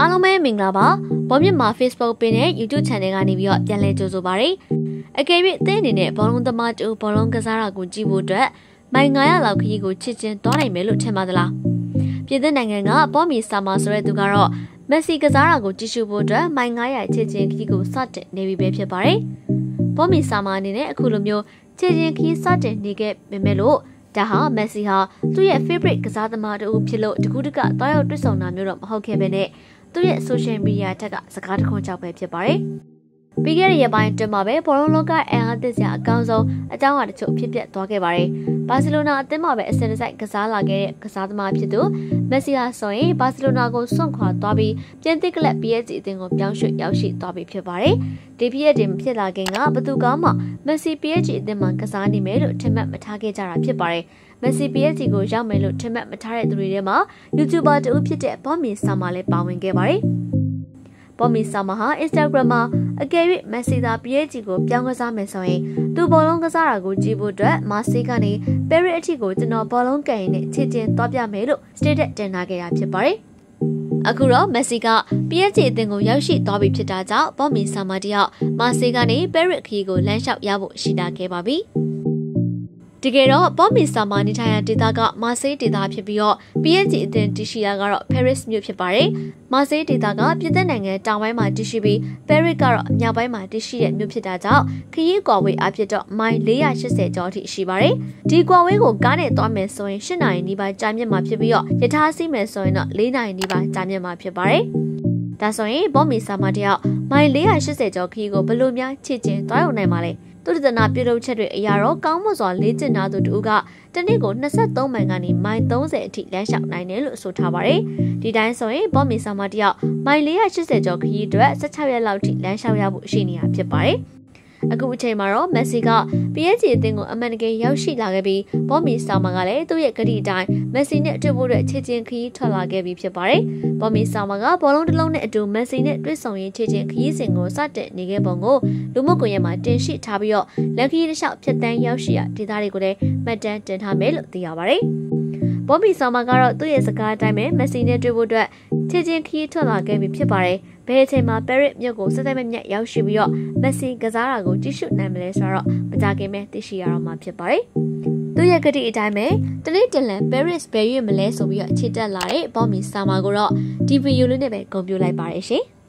အားလုံးပဲမင်္ဂလာပါဘောမြင့်မှာ Facebook page နဲ့ YouTube Channel ကနေပြီးတော့ပြန်လည်ကြိုဆိုပါရစေအကယ်၍အသင်းအနေနဲ့ဘောလုံးသမားတူဘောလုံးကစားတာကိုကြည့်ဖို့အတွက်မိုင်900လောက်ခရီးကိုချစ်ချင်းသွားနိုင်မယ်လို့ထင်ပါသလားပြည်သစ်နိုင်ငံကဘောမီဆာမာဆိုတဲ့သူကတော့မက်ဆီကစားတာကိုကြည့်ရှုဖို့အတွက်မိုင်900ချစ်ချင်းခရီးကိုစတင်နေပြီပဲဖြစ်ပါတယ်ဘောမီဆာမာအနေနဲ့အခုလိုမျိုးချစ်ချင်းခရီးစတင်နေခဲ့ပေမဲ့လို့ဒါဟာမက်ဆီဟာသူ့ရဲ့ favorite ကစားသမားတူဖြစ်လို့တကူးတကတောက်ရောက်တွေ့ဆုံတာမျိုးတော့မဟုတ်ခဲ့ပဲနဲ့ သူ့ရဲ့ social media ထက်ကစကားတခွန်းကြောက်ပဲဖြစ်ပါတယ်။ ပြီးခဲ့တဲ့ရက်ပိုင်းအတွင်းမှာပဲဘောလုံးလောကအင်အားသစ်စရာအကောင်းဆုံးအကြောင်းအရာတချို့ဖြစ်ပျက်သွားခဲ့ပါတယ်။ဘာစီလိုနာအသင်းမှာပဲအစင်တစိုက်ကစားလာခဲ့တဲ့ကစားသမားဖြစ်သူမက်ဆီဟာဆိုရင်ဘာစီလိုနာကိုစွန့်ခွာသွားပြီးပြင်သစ်ကလပ် PSG အသင်းကိုပြောင်းရွှေ့ရောက်ရှိသွားပြီဖြစ်ပါတယ်။ဒီဖြစ်ရတဲ့ဖြစ်လာခင်ကဘသူကမှမက်ဆီ PSG အသင်းမှာကစားနေမယ်လို့ထင်မှတ်မထားခဲ့ကြတာဖြစ်ပါတယ်။မက်ဆီ PSG ကိုရောက်မယ်လို့ထင်မှတ်မထားတဲ့သူတွေထဲမှာ YouTuber တူဖြစ်တဲ့ဘောမီဆာမာလည်းပါဝင်ခဲ့ပါတယ်။ဘောမီဆာမာဟာ Instagram မှာ အကယ်၍မက်ဆီသာ PSG ကိုပြောင်းကစားမယ်ဆိုရင်သူဘောလုံးကစားတာကိုကြည့်ဖို့အတွက်မာဆီကနေပဲရစ်အထိကိုကျွန်တော်ဘောလုံးကန်ရင်နဲ့ချစ်ချင်းသွားပြမယ်လို့ status တင်ထားခဲ့တာဖြစ်ပါတယ်။အခုတော့မက်ဆီက PSG အသင်းကိုရောက်ရှိသွားပြီဖြစ်တာကြောင့်ဘောမီဆာမာတယောက်မာဆီကနေပဲရစ်ခီကိုလမ်းလျှောက်ရဖို့ရှိတာခဲ့ပါပြီ။ တကယ်တော့ဘော့မီဆာမာနေထိုင်ရာဒေသကမာဆေးဒေသဖြစ်ပြီးတော့ PSG အသင်းတရှိရာကတော့ Paris မြို့ဖြစ်ပါတယ်။မာဆေးဒေသကပြည်သက်နိုင်ငံတောင်ပိုင်းမှာတရှိပြီး Paris ကတော့မြောက်ပိုင်းမှာတရှိတဲ့မြို့ဖြစ်တာကြောင့်ခရီးကွာဝေးအဖြစ်တော့မိုင်480ကျော်အထိရှိပါတယ်။ဒီကွာဝေးကိုကားနဲ့သွားမယ်ဆိုရင်8နာရီနီးပါးကြာမြင့်မှာဖြစ်ပြီးတော့ရထားစီးမယ်ဆိုရင်တော့4နာရီနီးပါးကြာမြင့်မှာဖြစ်ပါတယ်။ဒါဆိုရင်ဘော့မီဆာမာတယောက်မိုင်480ကျော်ခရီးကိုဘယ်လိုများချစ်ချင်းသွားရောက်နိုင်မှာလဲ။ သူတဒနာပြုလုပ်ချက်တွေအရာတော့ကောင်းမွန်စွာလေ့ကျင့်ထားသူတူကတနည်းကို23မိုင်ကနေမိုင်30အထိလမ်းလျှောက်နိုင်တယ်လို့ဆိုထားပါတယ်။ဒီတိုင်းဆိုရင်ဘော့မီဆာမတယောက်မိုင်480ကျော်ခရီးအတွက်16ရက်လောက်ထိလမ်းလျှောက်ရဖို့ရှိနေတာဖြစ်ပါတယ်။ အခုအချိန်မှာတော့မက်ဆီက PSG အသင်းကိုအမှန်တကယ်ရောက်ရှိလာခဲ့ပြီးဘောမီဆာမာကလည်းသူ့ရဲ့ကတိအတိုင်းမက်ဆီနဲ့တွေ့ဖို့အတွက်ခြေချင်းခရီးထွက်လာခဲ့ပြီးဖြစ်ပါတယ်။ဘောမီဆာမာကဘောလုံးတစ်လုံးနဲ့အတူမက်ဆီနဲ့တွေ့ဆုံရေးခြေချင်းခရီးစဉ်ကိုစတင်နေခဲ့ပုံကိုလူမှုကွန်ရက်မှာတင်ရှိထားပြီးတော့လက်ခရီးတစ်လျှောက်ဖြတ်တန်းရောက်ရှိရာဒေသတွေကိုလည်းမှတ်တမ်းတင်ထားမယ်လို့သိရပါတယ်။ဘောမီဆာမာကတော့သူ့ရဲ့စကားအတိုင်းပဲမက်ဆီနဲ့တွေ့ဖို့အတွက်ခြေချင်းခရီးထွက်လာခဲ့ပြီးဖြစ်ပါတယ်။ ဘယ်အချိန်မှာပဲရစ်မြို့ကိုစစ်စစ်မမြတ်ရောက်ရှိပြီးတော့မက်ဆီကစားတာကိုကြည့်ရှုနိုင်မလဲဆိုတော့မကြခင်ပဲသိရှိရတော့မှာဖြစ်ပါတယ်။သူရဲ့ကတိအတိုင်းပဲတနေ့တလန်ပဲရစ်ဘယ်ရွေ့မလဲဆိုပြီးတော့အခြေတက်လာတဲ့ဘောမီဆာမာကိုတော့ဒီဗီဒီယိုလေးနဲ့ပဲဂုဏ်ပြုလိုက်ပါတယ်ရှင်။